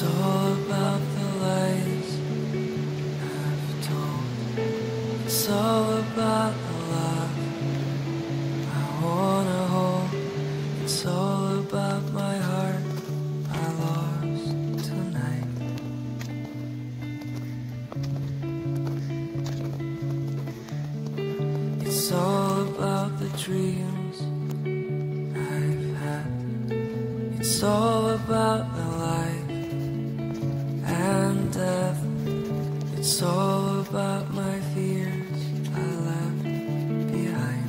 It's all about the lies I've told. It's all about the love I wanna hold. It's all about my heart I lost tonight. It's all about the dreams I've had. It's all about the It's all about my fears I left behind.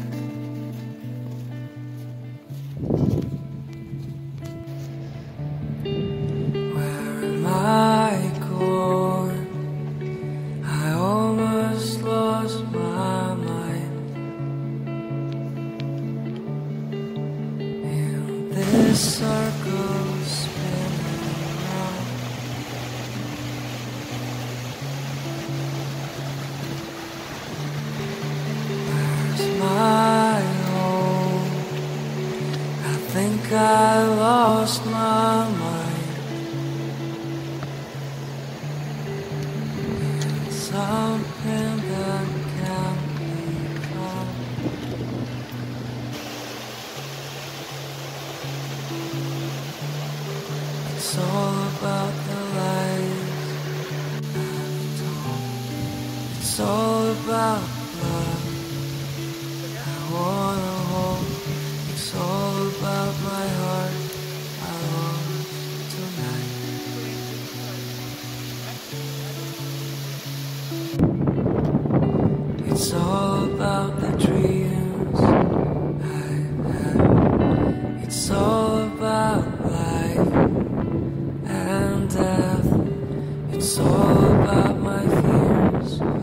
Where am I going? I almost lost my mind. In this I lost my mind. Found. It's all about the lies It's all about It's all about my fears.